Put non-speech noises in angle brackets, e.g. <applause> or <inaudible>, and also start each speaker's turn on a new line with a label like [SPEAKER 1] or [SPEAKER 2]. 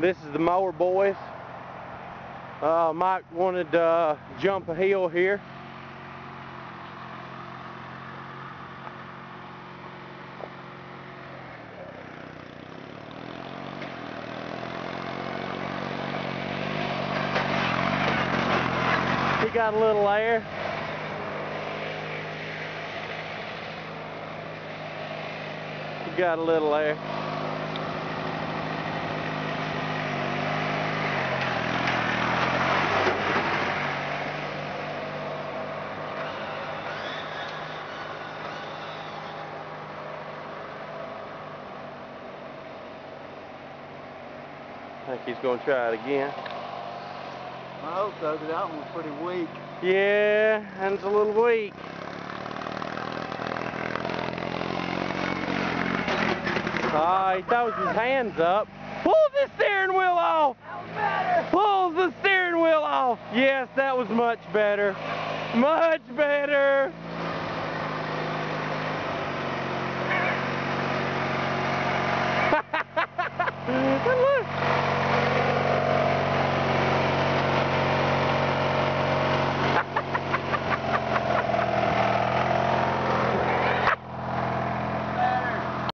[SPEAKER 1] This is the mower boys. Uh, Mike wanted to uh, jump a hill here. He got a little air. He got a little air. I think he's going to try it again.
[SPEAKER 2] I hope so, 'cause that one was pretty weak.
[SPEAKER 1] Yeah, and it's a little weak. Ah, he throws his hands up. Pull the steering wheel off! Pull the steering wheel off! Yes, that was much better. Much better! <laughs> Look,